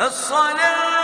الصلاة